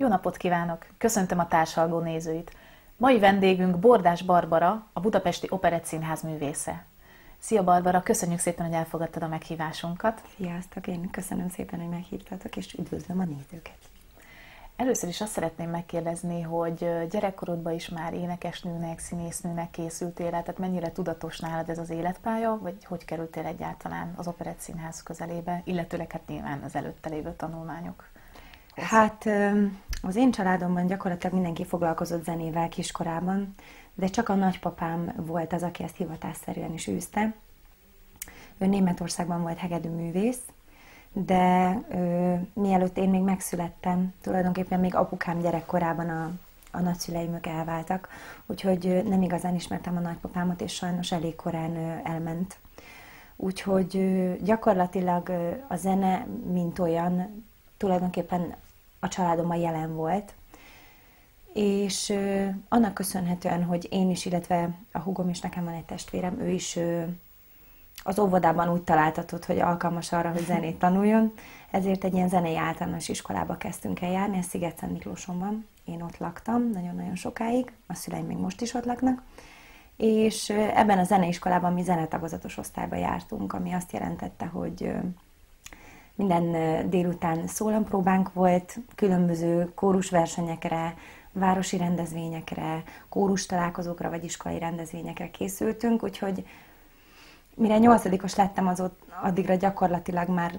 Jó napot kívánok! Köszöntöm a társalgó nézőit! Mai vendégünk Bordás Barbara, a Budapesti Operett Színház művésze. Szia Barbara, köszönjük szépen, hogy elfogadtad a meghívásunkat. Sziasztok, én köszönöm szépen, hogy meghívtatok, és üdvözlöm a nézőket. Először is azt szeretném megkérdezni, hogy gyerekkorodban is már énekesnőnek, színésznőnek készültél, tehát mennyire tudatos nálad ez az életpálya, vagy hogy kerültél egyáltalán az Operett Színház közelébe, illetőleg hát nyilván az előtte lévő tanulmányok? Hát az én családomban gyakorlatilag mindenki foglalkozott zenével kiskorában, de csak a nagypapám volt az, aki ezt hivatásszerűen is űzte. Ő Németországban volt hegedű művész, de ö, mielőtt én még megszülettem, tulajdonképpen még apukám gyerekkorában a, a nagyszüleimök elváltak, úgyhogy nem igazán ismertem a nagypapámat, és sajnos elég korán elment. Úgyhogy gyakorlatilag a zene, mint olyan, tulajdonképpen a családomban jelen volt, és annak köszönhetően, hogy én is, illetve a hugom is, nekem van egy testvérem, ő is az óvodában úgy találtatott, hogy alkalmas arra, hogy zenét tanuljon, ezért egy ilyen zenei általános iskolába kezdtünk el járni, ez sziget Miklóson van. Én ott laktam nagyon-nagyon sokáig, a szüleim még most is ott laknak, és ebben a zeneiskolában mi zenetagozatos osztályba jártunk, ami azt jelentette, hogy minden délután szólampróbánk volt, különböző kórusversenyekre, városi rendezvényekre, kórus találkozókra vagy iskolai rendezvényekre készültünk, úgyhogy mire nyolcadikos lettem, az ott addigra gyakorlatilag már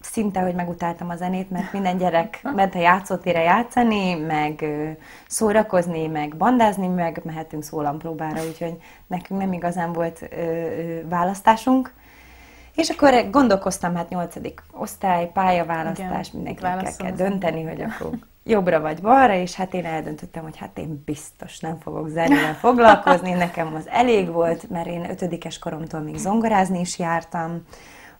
szinte, hogy megutáltam a zenét, mert minden gyerek ment a játszótére játszani, meg szórakozni, meg bandázni, meg mehetünk szólampróbára, úgyhogy nekünk nem igazán volt választásunk. És akkor gondolkoztam, hát nyolcadik osztály, pályaválasztás, mindenkinek kell dönteni, hogy akkor jobbra vagy balra, és hát én eldöntöttem, hogy hát én biztos nem fogok zenével foglalkozni, nekem az elég volt, mert én ötödikes koromtól még zongorázni is jártam,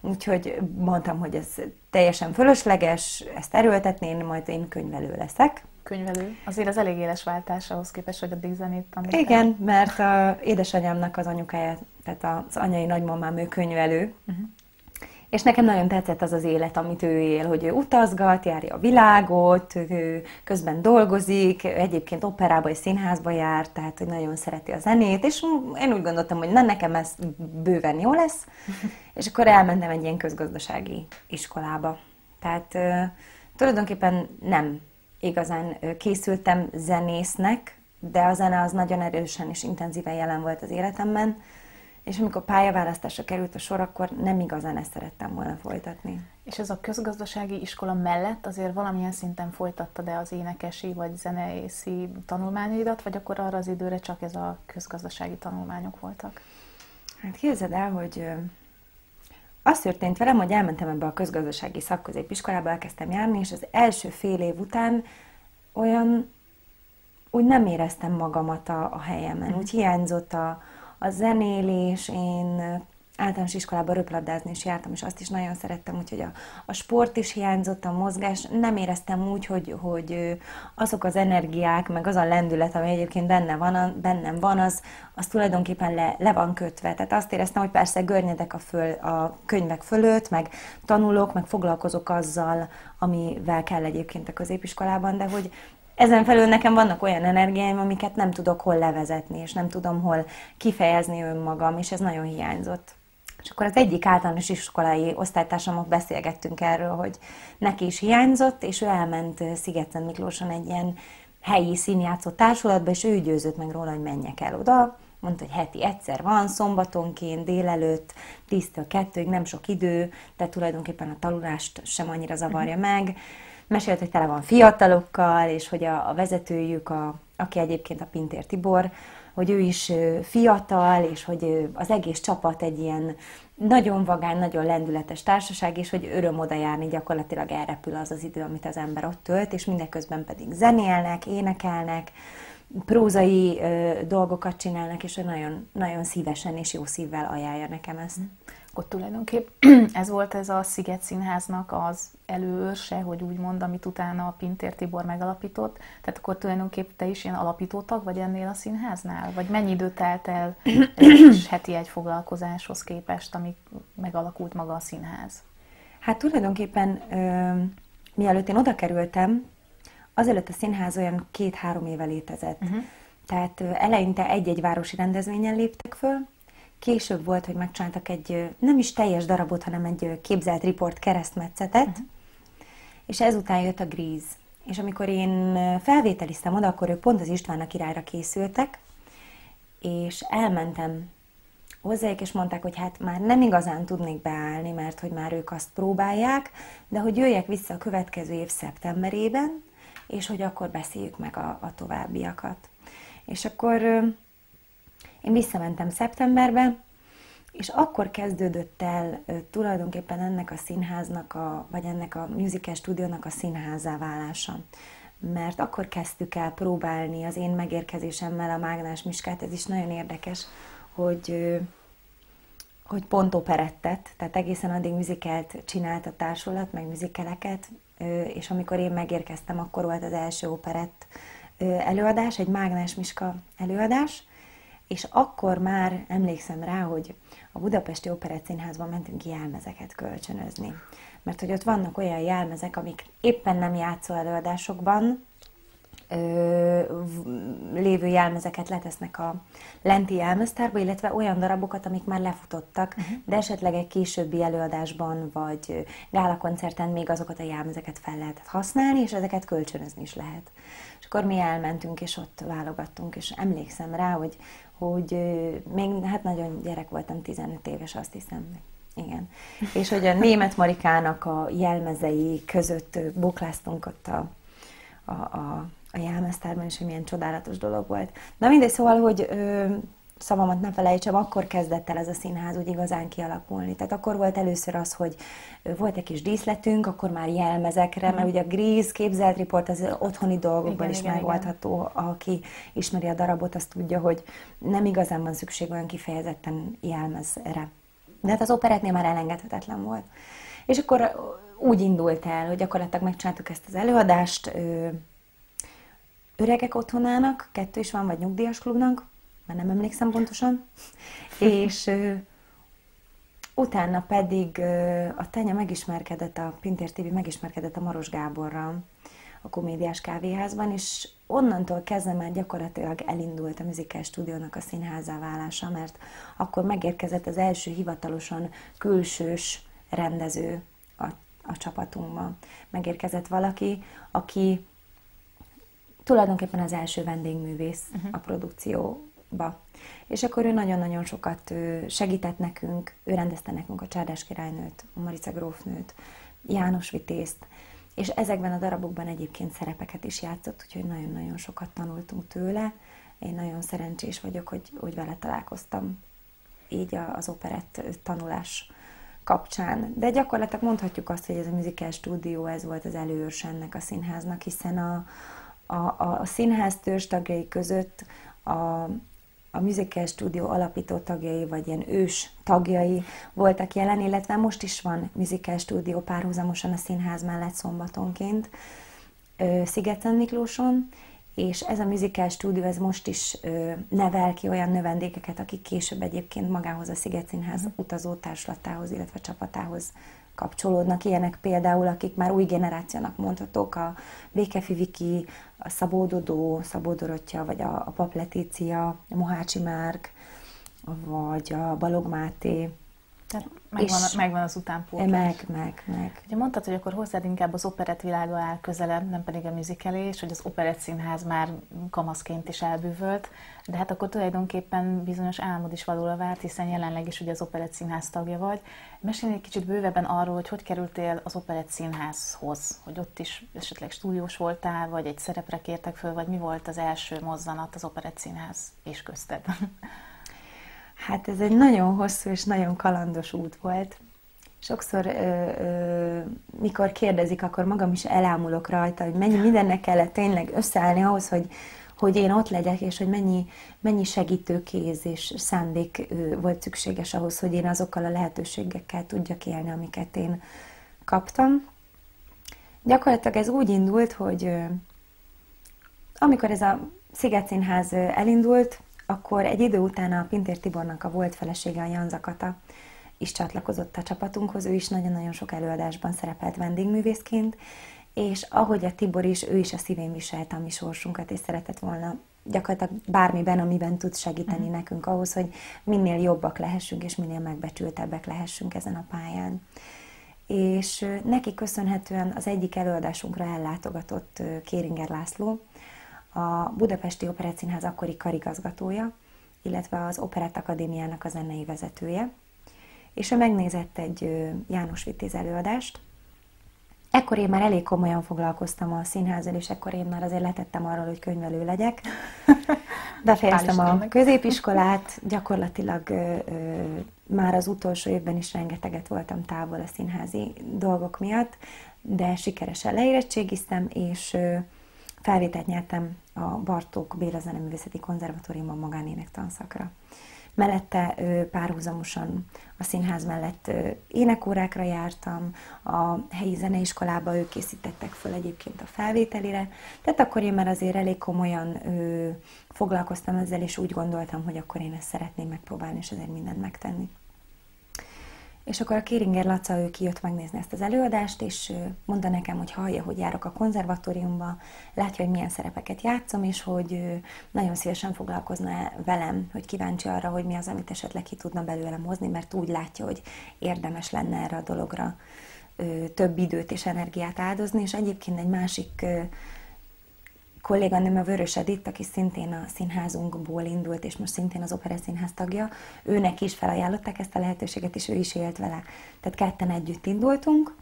úgyhogy mondtam, hogy ez teljesen fölösleges, ezt erőltetni, én majd én könyvelő leszek. Könyvelő? Azért az elég éles váltás ahhoz képest, hogy addig zenét tanultál. Igen, mert a édesanyámnak az anyukája, tehát az anyai nagymamám, ő könyvelő, uh-huh. És nekem nagyon tetszett az az élet, amit ő él, hogy ő utazgat, járja a világot, ő közben dolgozik, egyébként operába és színházba jár, tehát hogy nagyon szereti a zenét, és én úgy gondoltam, hogy na nekem ez bőven jó lesz, és akkor elmentem egy ilyen közgazdasági iskolába. Tehát tulajdonképpen nem igazán készültem zenésznek, de a zene az nagyon erősen és intenzíven jelen volt az életemben, és amikor pályaválasztásra került a sor, akkor nem igazán ezt szerettem volna folytatni. És ez a közgazdasági iskola mellett azért valamilyen szinten folytatta de az énekesi vagy zenészi tanulmányaidat, vagy akkor arra az időre csak ez a közgazdasági tanulmányok voltak? Hát képzeld el, hogy az történt velem, hogy elmentem ebbe a közgazdasági szakközépiskolába, elkezdtem járni, és az első fél év után olyan úgy nem éreztem magamat a, a helyemen, úgy hiányzott a, a zenélés, én általános iskolában röplabdázni is jártam, és azt is nagyon szerettem, úgyhogy a, a sport is hiányzott, a mozgás, nem éreztem úgy, hogy, hogy azok az energiák, meg az a lendület, ami egyébként benne van, bennem van, az, az tulajdonképpen le, le van kötve. Tehát azt éreztem, hogy persze görnyedek a, föl, a könyvek fölött, meg tanulok, meg foglalkozok azzal, amivel kell egyébként a középiskolában, de hogy ezen felül nekem vannak olyan energiáim, amiket nem tudok hol levezetni, és nem tudom hol kifejezni önmagam, és ez nagyon hiányzott. És akkor az egyik általános iskolai osztálytársamok beszélgettünk erről, hogy neki is hiányzott, és ő elment Szigeten Miklóson egy ilyen helyi színjátszó társulatba, és ő győzött meg róla, hogy menjek el oda. Mondta, hogy heti egyszer van, szombatonként, délelőtt, 10-től 2 nem sok idő, de tulajdonképpen a tanulást sem annyira zavarja meg mesélt, hogy tele van fiatalokkal, és hogy a, a vezetőjük, a, aki egyébként a Pintér Tibor, hogy ő is fiatal, és hogy az egész csapat egy ilyen nagyon vagány, nagyon lendületes társaság, és hogy öröm oda járni, gyakorlatilag elrepül az az idő, amit az ember ott tölt, és mindeközben pedig zenélnek, énekelnek, prózai ö, dolgokat csinálnak, és nagyon, nagyon szívesen és jó szívvel ajánlja nekem ezt. Ott tulajdonképp ez volt ez a Sziget Színháznak az előőrse, hogy úgy mond, amit utána a Pintér Tibor megalapított. Tehát akkor tulajdonképp te is ilyen alapítótag vagy ennél a színháznál? Vagy mennyi idő telt el egy heti egy foglalkozáshoz képest, ami megalakult maga a színház? Hát tulajdonképpen, ö, mielőtt én oda kerültem, azelőtt a színház olyan két-három éve létezett. Uh-huh. Tehát eleinte egy-egy városi rendezvényen léptek föl, később volt, hogy megcsináltak egy nem is teljes darabot, hanem egy képzelt riport keresztmetszetet, uh-huh. és ezután jött a Gríz. És amikor én felvételiztem oda, akkor ők pont az Istvánnak királyra készültek, és elmentem hozzájuk, és mondták, hogy hát már nem igazán tudnék beállni, mert hogy már ők azt próbálják, de hogy jöjjek vissza a következő év szeptemberében, és hogy akkor beszéljük meg a, a továbbiakat. És akkor én visszamentem szeptemberbe, és akkor kezdődött el tulajdonképpen ennek a színháznak, a, vagy ennek a musical stúdiónak a színházá válása. Mert akkor kezdtük el próbálni az én megérkezésemmel a Mágnás Miskát, ez is nagyon érdekes, hogy, hogy pont operettet, tehát egészen addig műzikelt csinált a társulat, meg műzikeleket, és amikor én megérkeztem, akkor volt az első operett előadás, egy Mágnás Miska előadás, és akkor már emlékszem rá, hogy a Budapesti Operett Színházban mentünk jelmezeket kölcsönözni. Mert hogy ott vannak olyan jelmezek, amik éppen nem játszó előadásokban, ö, lévő jelmezeket letesznek a lenti jelmeztárba, illetve olyan darabokat, amik már lefutottak, uh-huh. de esetleg egy későbbi előadásban vagy gálakoncerten még azokat a jelmezeket fel lehetett használni, és ezeket kölcsönözni is lehet. És akkor mi elmentünk, és ott válogattunk, és emlékszem rá, hogy, hogy még hát nagyon gyerek voltam, 15 éves, azt hiszem. Igen. És hogy a német Marikának a jelmezei között bukláztunk ott a, a, a a jelmeztárban, és hogy milyen csodálatos dolog volt. Na mindegy, szóval, hogy ö, szavamat ne felejtsem, akkor kezdett el ez a színház úgy igazán kialakulni. Tehát akkor volt először az, hogy volt egy kis díszletünk, akkor már jelmezekre, mm. mert ugye a Gríz képzelt riport az otthoni dolgokban igen, is igen, megoldható. Igen. Aki ismeri a darabot, azt tudja, hogy nem igazán van szükség olyan kifejezetten jelmezre. De hát az operetnél már elengedhetetlen volt. És akkor úgy indult el, hogy gyakorlatilag megcsináltuk ezt az előadást, öregek otthonának, kettő is van, vagy nyugdíjas klubnak, már nem emlékszem pontosan, és ö, utána pedig ö, a Tenya megismerkedett, a Pintér TV megismerkedett a Maros Gáborral a komédiás kávéházban, és onnantól kezdve már gyakorlatilag elindult a Musical Stúdiónak a színházá válása, mert akkor megérkezett az első hivatalosan külsős rendező a, a csapatunkba. Megérkezett valaki, aki tulajdonképpen az első vendégművész uh-huh. a produkcióba. És akkor ő nagyon-nagyon sokat segített nekünk, ő rendezte nekünk a Csárdás királynőt, a Marica grófnőt, János Vitézt, és ezekben a darabokban egyébként szerepeket is játszott, úgyhogy nagyon-nagyon sokat tanultunk tőle. Én nagyon szerencsés vagyok, hogy, hogy vele találkoztam így az operett tanulás kapcsán. De gyakorlatilag mondhatjuk azt, hogy ez a musical stúdió, ez volt az előőrs ennek a színháznak, hiszen a, a, a, színház tagjai között a, a Musical Studio alapító tagjai, vagy ilyen ős tagjai voltak jelen, illetve most is van Musical Studio párhuzamosan a színház mellett szombatonként Szigeten Miklóson, és ez a Musical Studio, ez most is nevel ki olyan növendékeket, akik később egyébként magához a Sziget Színház utazó társlatához, illetve csapatához kapcsolódnak. Ilyenek például, akik már új generációnak mondhatók, a Békefi Viki, a Szabó Dodó, Szabó Dorottya, vagy a, a Pap Letícia, a Mohácsi Márk, vagy a Balog Máté, tehát megvan, és megvan az utánpótlás. Meg, meg, meg. Ugye mondtad, hogy akkor hozzád inkább az operett világa áll közelebb, nem pedig a műzikelés, hogy az operett színház már kamaszként is elbűvölt, de hát akkor tulajdonképpen bizonyos álmod is valóra vált, hiszen jelenleg is ugye az operett színház tagja vagy. Mesélj egy kicsit bővebben arról, hogy hogy kerültél az operett színházhoz, hogy ott is esetleg stúdiós voltál, vagy egy szerepre kértek föl, vagy mi volt az első mozzanat az operett színház és közted? Hát ez egy nagyon hosszú és nagyon kalandos út volt. Sokszor, ö, ö, mikor kérdezik, akkor magam is elámulok rajta, hogy mennyi mindennek kellett tényleg összeállni ahhoz, hogy, hogy én ott legyek, és hogy mennyi, mennyi segítőkéz és szándék volt szükséges ahhoz, hogy én azokkal a lehetőségekkel tudjak élni, amiket én kaptam. Gyakorlatilag ez úgy indult, hogy amikor ez a Sziget Színház elindult, akkor egy idő után a Pintér Tibornak a volt felesége, a Jan Zakata is csatlakozott a csapatunkhoz, ő is nagyon-nagyon sok előadásban szerepelt vendégművészként, és ahogy a Tibor is, ő is a szívén viselte a mi sorsunkat, és szeretett volna gyakorlatilag bármiben, amiben tud segíteni uh-huh. nekünk ahhoz, hogy minél jobbak lehessünk, és minél megbecsültebbek lehessünk ezen a pályán. És neki köszönhetően az egyik előadásunkra ellátogatott Kéringer László, a Budapesti Operettszínház akkori karigazgatója, illetve az Operett Akadémiának a zenei vezetője, és ő megnézett egy János Vitéz előadást, Ekkor én már elég komolyan foglalkoztam a színházzal, és ekkor én már azért letettem arról, hogy könyvelő legyek. Befejeztem a középiskolát, gyakorlatilag ö, ö, már az utolsó évben is rengeteget voltam távol a színházi dolgok miatt, de sikeresen leérettségiztem, és ö, felvételt nyertem a Bartók Béla Zeneművészeti Konzervatóriumban magánének tanszakra. Mellette párhuzamosan a színház mellett énekórákra jártam, a helyi zeneiskolába ők készítettek föl egyébként a felvételire, tehát akkor én már azért elég komolyan foglalkoztam ezzel, és úgy gondoltam, hogy akkor én ezt szeretném megpróbálni, és ezért mindent megtenni. És akkor a Kéringer Laca, ő kijött megnézni ezt az előadást, és mondta nekem, hogy hallja, hogy járok a konzervatóriumba, látja, hogy milyen szerepeket játszom, és hogy nagyon szívesen foglalkozna velem, hogy kíváncsi arra, hogy mi az, amit esetleg ki tudna belőlem hozni, mert úgy látja, hogy érdemes lenne erre a dologra több időt és energiát áldozni, és egyébként egy másik kolléganőm a Vörös Edith, aki szintén a színházunkból indult, és most szintén az Opera Színház tagja, őnek is felajánlották ezt a lehetőséget, és ő is élt vele. Tehát ketten együtt indultunk,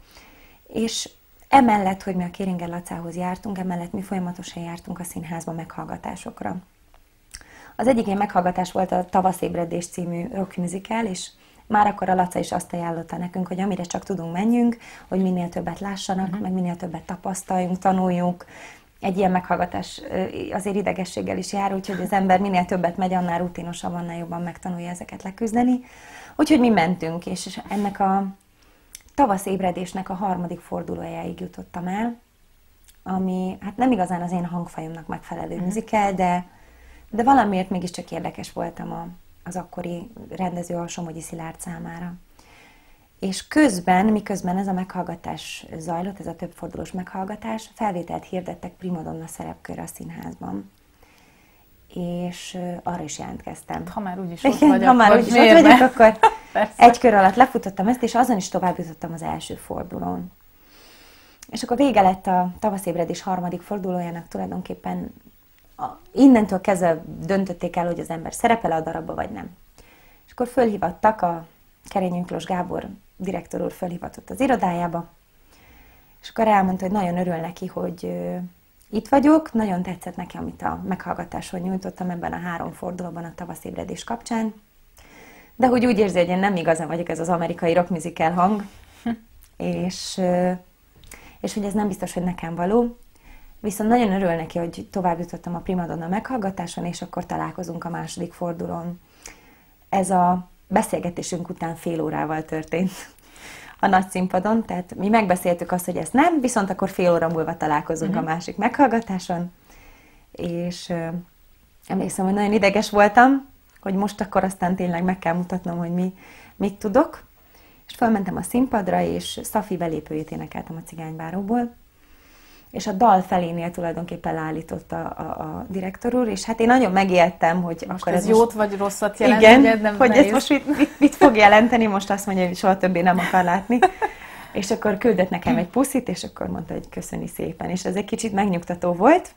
és emellett, hogy mi a Kéringer Lacához jártunk, emellett mi folyamatosan jártunk a színházba meghallgatásokra. Az egyik ilyen meghallgatás volt a Tavaszébredés című rock musical, és már akkor a Laca is azt ajánlotta nekünk, hogy amire csak tudunk menjünk, hogy minél többet lássanak, uh-huh. meg minél többet tapasztaljunk, tanuljunk, egy ilyen meghallgatás azért idegességgel is jár, úgyhogy az ember minél többet megy, annál rutinosabb, annál jobban megtanulja ezeket leküzdeni. Úgyhogy mi mentünk, és ennek a tavasz ébredésnek a harmadik fordulójáig jutottam el, ami hát nem igazán az én hangfajomnak megfelelő mm. musical, de, de valamiért mégiscsak érdekes voltam a, az akkori rendező a Somogyi Szilárd számára. És közben, miközben ez a meghallgatás zajlott, ez a többfordulós meghallgatás, felvételt hirdettek primadonna szerepkör a színházban. És arra is jelentkeztem. Ha már úgyis ott vagyok, ha már úgyis ott vagyok, akkor egy kör alatt lefutottam ezt, és azon is tovább jutottam az első fordulón. És akkor vége lett a tavaszébredés harmadik fordulójának tulajdonképpen a, innentől kezdve döntötték el, hogy az ember szerepel a darabba, vagy nem. És akkor fölhívattak a Kerény Miklós Gábor direktor úr felhívatott az irodájába, és akkor elmondta, hogy nagyon örül neki, hogy itt vagyok, nagyon tetszett neki, amit a meghallgatáson nyújtottam ebben a három fordulóban a tavaszébredés kapcsán, de hogy úgy érzi, hogy én nem igazán vagyok ez az amerikai rock musical hang, és, és hogy ez nem biztos, hogy nekem való, Viszont nagyon örül neki, hogy tovább jutottam a Primadonna meghallgatáson, és akkor találkozunk a második fordulón. Ez a beszélgetésünk után fél órával történt a nagy színpadon, tehát mi megbeszéltük azt, hogy ezt nem, viszont akkor fél óra múlva találkozunk uh-huh. a mhm. másik meghallgatáson, és ö, emlékszem, hogy nagyon ideges voltam, hogy most akkor aztán tényleg meg kell mutatnom, hogy mi, mit tudok, és felmentem a színpadra, és Szafi belépőjét énekeltem a cigánybáróból, és a dal felénél tulajdonképpen leállított a, a, a direktor úr, és hát én nagyon megijedtem, hogy most akkor ez, ez jót most... vagy rosszat jelent, igen, ugye, nem hogy nehéz. ez most mit, mit, mit fog jelenteni, most azt mondja, hogy soha többé nem akar látni. és akkor küldött nekem egy puszit, és akkor mondta, hogy köszöni szépen, és ez egy kicsit megnyugtató volt.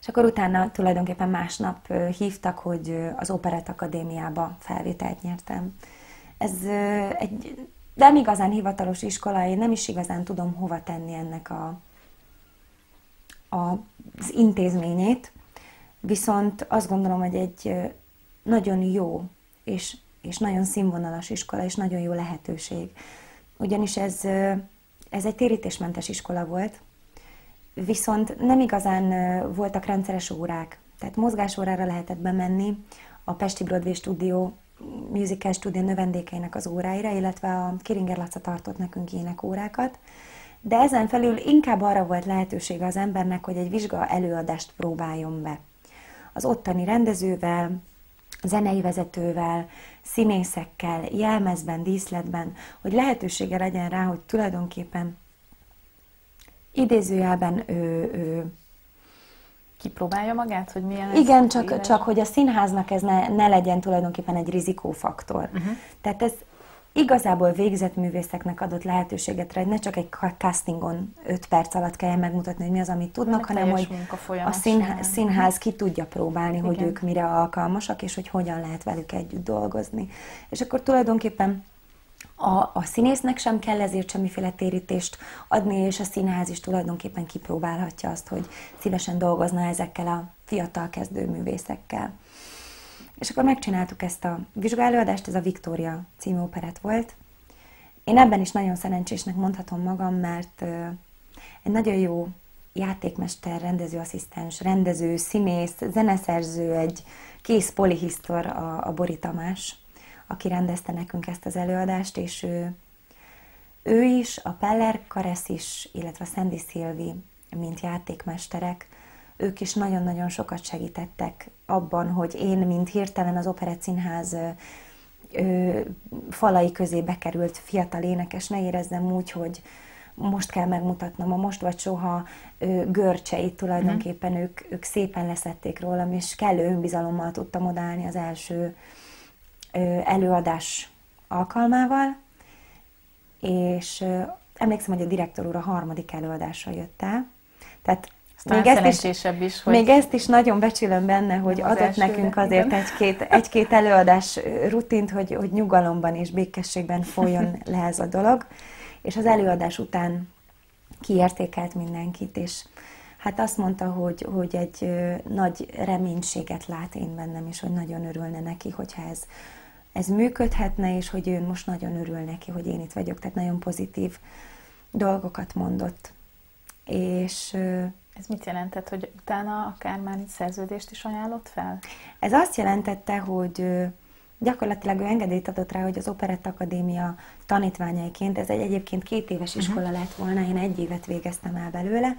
És akkor utána tulajdonképpen másnap hívtak, hogy az Operett Akadémiába felvételt nyertem. Ez egy nem igazán hivatalos iskola, én nem is igazán tudom hova tenni ennek a, az intézményét, viszont azt gondolom, hogy egy nagyon jó és, és nagyon színvonalas iskola, és nagyon jó lehetőség. Ugyanis ez, ez egy térítésmentes iskola volt, viszont nem igazán voltak rendszeres órák, tehát mozgásórára lehetett bemenni a Pesti Broadway Studio musical stúdió növendékeinek az óráira, illetve a Kiringer Laca tartott nekünk ének órákat, de ezen felül inkább arra volt lehetősége az embernek, hogy egy vizsga előadást próbáljon be. Az ottani rendezővel, zenei vezetővel, színészekkel, jelmezben, díszletben, hogy lehetősége legyen rá, hogy tulajdonképpen idézőjelben ő, ő kipróbálja magát, hogy milyen Igen, csak, csak hogy a színháznak ez ne, ne legyen tulajdonképpen egy rizikófaktor. Uh-huh. Tehát ez igazából végzett művészeknek adott lehetőséget rá, hogy ne csak egy castingon 5 perc alatt kelljen megmutatni, hogy mi az, amit tudnak, hanem hogy a színház, színház ki tudja próbálni, Igen. hogy ők mire alkalmasak, és hogy hogyan lehet velük együtt dolgozni. És akkor tulajdonképpen a, a színésznek sem kell ezért semmiféle térítést adni, és a színház is tulajdonképpen kipróbálhatja azt, hogy szívesen dolgozna ezekkel a fiatal kezdőművészekkel. És akkor megcsináltuk ezt a vizsgálóadást, ez a Victoria című operett volt. Én ebben is nagyon szerencsésnek mondhatom magam, mert egy nagyon jó játékmester, rendezőasszisztens, rendező, színész, zeneszerző, egy kész polihisztor a, a Bori Tamás, aki rendezte nekünk ezt az előadást, és ő, ő is, a Peller Karesz is, illetve a Sandy Szilvi, mint játékmesterek, ők is nagyon-nagyon sokat segítettek abban, hogy én, mint hirtelen az Operett Színház ö, falai közé bekerült fiatal énekes, ne érezzem úgy, hogy most kell megmutatnom a most vagy soha ö, görcseit tulajdonképpen mm. ők, ők szépen leszették rólam, és kellő önbizalommal tudtam odállni az első előadás alkalmával, és emlékszem, hogy a direktor úr a harmadik előadásra jött el. Tehát még ezt, is, is, hogy még ezt is nagyon becsülöm benne, hogy adott elsőre, nekünk azért egy-két, egy-két előadás rutint, hogy, hogy nyugalomban és békességben folyjon le ez a dolog. És az előadás után kiértékelt mindenkit, és hát azt mondta, hogy, hogy egy nagy reménységet lát én bennem, és hogy nagyon örülne neki, hogyha ez ez működhetne, és hogy ő most nagyon örül neki, hogy én itt vagyok, tehát nagyon pozitív dolgokat mondott. És ez mit jelentett, hogy utána akár már szerződést is ajánlott fel? Ez azt jelentette, hogy gyakorlatilag ő engedélyt adott rá, hogy az Operett Akadémia tanítványaiként, ez egy egyébként két éves mhm. iskola uh-huh. lett volna, én egy évet végeztem el belőle,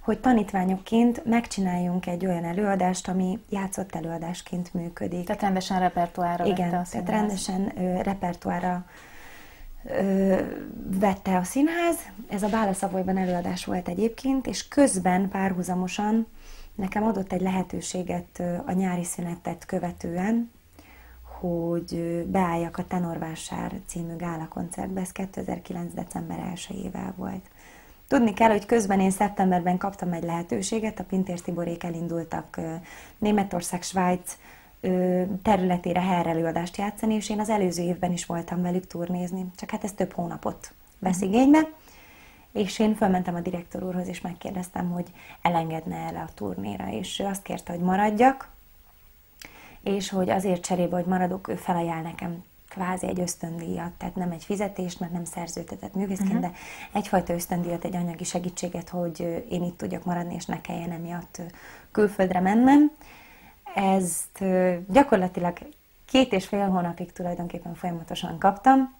hogy tanítványokként megcsináljunk egy olyan előadást, ami játszott előadásként működik. Tehát rendesen repertoára Igen, vette a színház. tehát rendesen ö, repertoára vette a színház. Ez a Bálaszavolyban előadás volt egyébként, és közben párhuzamosan nekem adott egy lehetőséget a nyári szünetet követően, hogy beálljak a Tenorvásár című gála koncertbe, ez 2009. december 1 volt. Tudni kell, hogy közben én szeptemberben kaptam egy lehetőséget, a Pintér Tiborék elindultak Németország, Svájc területére her előadást játszani, és én az előző évben is voltam velük turnézni, csak hát ez több hónapot vesz mhm. igénybe, és én fölmentem a direktor úrhoz, és megkérdeztem, hogy elengedne el a turnéra, és ő azt kérte, hogy maradjak, és hogy azért cserébe, hogy maradok, ő felajánl nekem kvázi egy ösztöndíjat, tehát nem egy fizetést, mert nem szerződtetett művészként, uh-huh. de egyfajta ösztöndíjat, egy anyagi segítséget, hogy én itt tudjak maradni, és ne kelljen emiatt külföldre mennem. Ezt gyakorlatilag két és fél hónapig tulajdonképpen folyamatosan kaptam,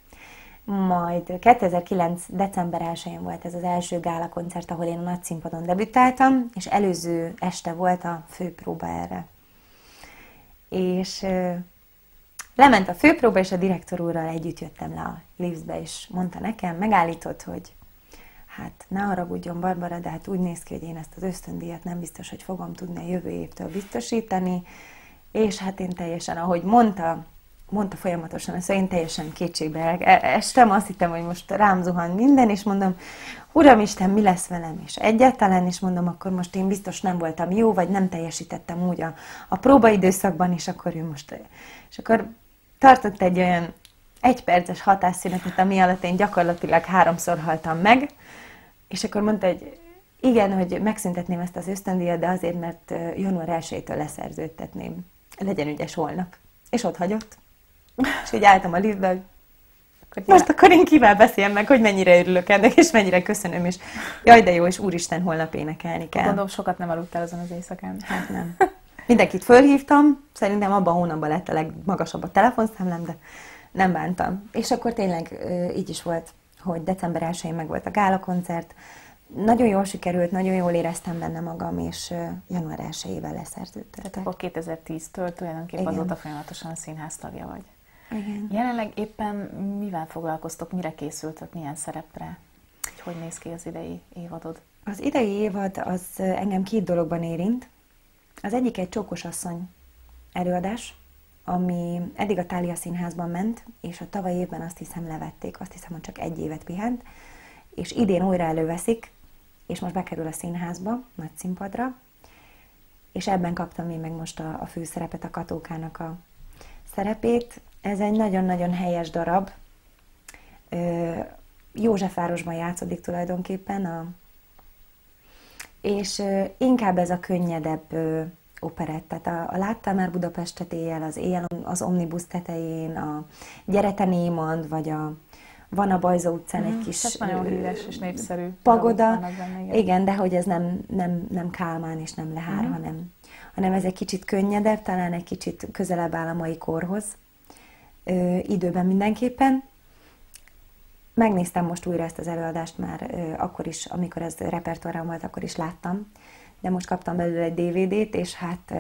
majd 2009. december 1-én volt ez az első gála koncert, ahol én a nagy színpadon debütáltam, és előző este volt a főpróba erre. És Lement a főpróba, és a direktor úrral együtt jöttem le a liftbe, és mondta nekem, megállított, hogy hát ne haragudjon Barbara, de hát úgy néz ki, hogy én ezt az ösztöndíjat nem biztos, hogy fogom tudni a jövő évtől biztosítani, és hát én teljesen, ahogy mondta, mondta folyamatosan ezt, én teljesen kétségbe e, estem, azt hittem, hogy most rám zuhan minden, és mondom, Uram Isten, mi lesz velem? És egyáltalán is mondom, akkor most én biztos nem voltam jó, vagy nem teljesítettem úgy a, a próbaidőszakban, és akkor ő most... És akkor tartott egy olyan egyperces hatásszünetet, ami alatt én gyakorlatilag háromszor haltam meg, és akkor mondta, hogy igen, hogy megszüntetném ezt az ösztöndíjat, de azért, mert január 1-től leszerződtetném. Legyen ügyes holnap. És ott hagyott. És így álltam a liftbe, hogy most akkor én kivel beszéljem meg, hogy mennyire örülök ennek, és mennyire köszönöm, és jaj, de jó, és úristen, holnap énekelni kell. Gondolom, sokat nem aludtál azon az éjszakán. Hát nem. Mindenkit fölhívtam, szerintem abban a hónapban lett a legmagasabb a telefonszámlám, de nem bántam. És akkor tényleg így is volt, hogy december 1-én meg volt a gála koncert, nagyon jól sikerült, nagyon jól éreztem benne magam, és január 1-ével leszerződtem. Tehát akkor 2010-től tulajdonképpen Igen. azóta folyamatosan színház tagja vagy. Igen. Jelenleg éppen mivel foglalkoztok, mire készültök, milyen szerepre? Hogy, hogy néz ki az idei évadod? Az idei évad az engem két dologban érint. Az egyik egy csókos asszony előadás, ami eddig a Tália Színházban ment, és a tavaly évben azt hiszem levették, azt hiszem, hogy csak egy évet pihent, és idén újra előveszik, és most bekerül a színházba, nagy színpadra, és ebben kaptam én meg most a, a főszerepet, a Katókának a szerepét. Ez egy nagyon-nagyon helyes darab. Józsefvárosban játszódik tulajdonképpen, a, és inkább ez a könnyedebb operett. Tehát a, a Láttam már Budapestet éjjel, az éjjel az Omnibus tetején, a Gyerete Némand, vagy a van a Bajza utcán mm, egy kis... Ez nagyon híres és népszerű. Pagoda. Benne, igen. igen, de hogy ez nem, nem, nem Kálmán és nem Lehár, mm. hanem, hanem ez egy kicsit könnyedebb, talán egy kicsit közelebb áll a mai korhoz. Ö, időben mindenképpen. Megnéztem most újra ezt az előadást már ö, akkor is, amikor ez repertoárban volt, akkor is láttam de most kaptam belőle egy DVD-t, és hát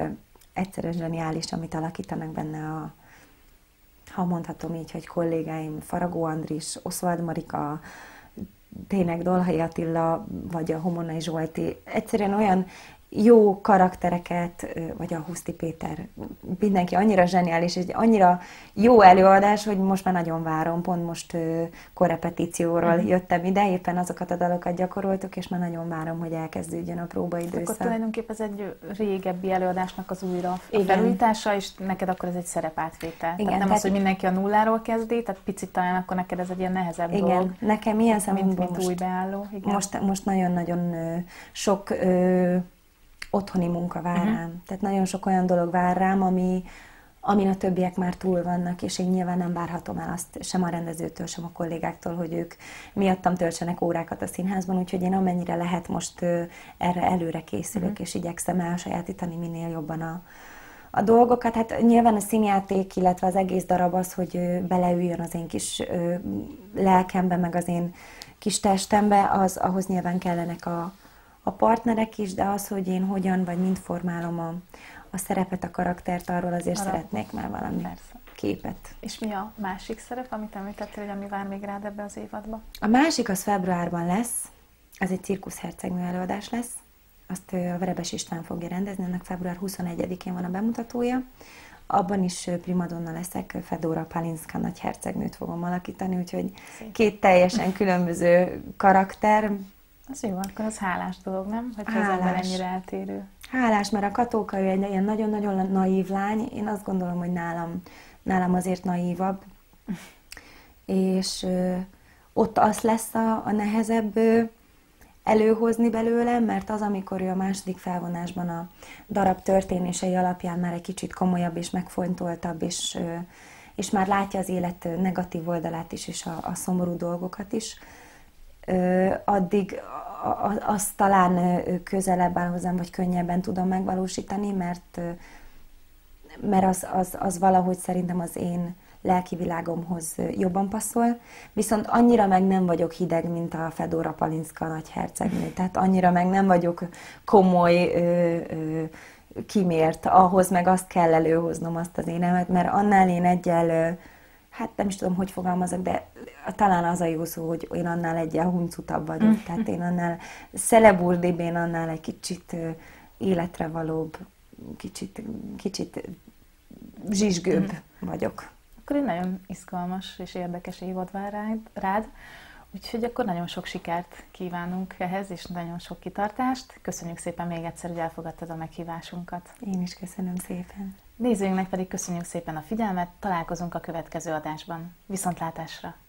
egyszerűen zseniális, amit alakítanak benne a, ha mondhatom így, hogy kollégáim, Faragó Andris, Oszvald Marika, tényleg Dolhai Attila, vagy a Homonai Zsolti, egyszerűen olyan jó karaktereket, vagy a Huszti Péter, mindenki annyira zseniális, egy annyira jó előadás, hogy most már nagyon várom, pont most korrepetícióról mm. jöttem ide, éppen azokat a dalokat gyakoroltuk, és már nagyon várom, hogy elkezdődjön a próbaidőszak. Akkor tulajdonképpen ez egy régebbi előadásnak az újra felújítása, és neked akkor ez egy szerepátvétel. Igen, tehát nem tehát az, hogy mindenki a nulláról kezdi, tehát picit talán akkor neked ez egy ilyen nehezebb igen, dolog. nekem ilyen szempontból mint, mint új beálló. Igen. Most, most nagyon-nagyon sok otthoni munka vár uh-huh. rám. Tehát nagyon sok olyan dolog vár rám, ami, amin a többiek már túl vannak, és én nyilván nem várhatom el azt sem a rendezőtől, sem a kollégáktól, hogy ők miattam töltsenek órákat a színházban, úgyhogy én amennyire lehet most erre előre készülök, uh-huh. és igyekszem elsajátítani minél jobban a, a dolgokat. Hát nyilván a színjáték, illetve az egész darab az, hogy beleüljön az én kis lelkembe, meg az én kis testembe, az ahhoz nyilván kellenek a, a partnerek is, de az, hogy én hogyan vagy mind formálom a, a szerepet, a karaktert, arról azért Arra. szeretnék már valami Persze. képet. És mi a másik szerep, amit említettél, hogy ami vár még rád ebbe az évadba? A másik az februárban lesz, az egy cirkuszhercegnő előadás lesz, azt a Verebes István fogja rendezni, ennek február 21-én van a bemutatója. Abban is primadonna leszek, Fedora Palinska nagy hercegnőt fogom alakítani, úgyhogy Szép. két teljesen különböző karakter, az jó, akkor az hálás dolog, nem? Hogy az ember ennyire eltérő. Hálás, mert a Katóka ő egy ilyen nagyon-nagyon naív lány. Én azt gondolom, hogy nálam, nálam azért naívabb. És ö, ott az lesz a, a nehezebb ö, előhozni belőlem, mert az, amikor ő a második felvonásban a darab történései alapján már egy kicsit komolyabb és megfontoltabb, és, ö, és már látja az élet negatív oldalát is, és a, a szomorú dolgokat is, addig azt talán közelebb áll hozzám, vagy könnyebben tudom megvalósítani, mert, mert az, az, az valahogy szerintem az én lelki világomhoz jobban passzol, viszont annyira meg nem vagyok hideg, mint a Fedora Palinska nagy hercegnő, tehát annyira meg nem vagyok komoly, ö, ö, kimért, ahhoz meg azt kell előhoznom azt az énemet, mert annál én egyel hát nem is tudom, hogy fogalmazok, de talán az a jó szó, hogy én annál egyel huncutabb vagyok, mm. tehát én annál szeleburdibb, én annál egy kicsit életre valóbb, kicsit, kicsit zsizsgőbb mm. vagyok. Akkor egy nagyon izgalmas és érdekes évad vár rád. Úgyhogy akkor nagyon sok sikert kívánunk ehhez, és nagyon sok kitartást. Köszönjük szépen még egyszer, hogy elfogadtad a meghívásunkat. Én is köszönöm szépen. Nézőinknek pedig köszönjük szépen a figyelmet, találkozunk a következő adásban. Viszontlátásra!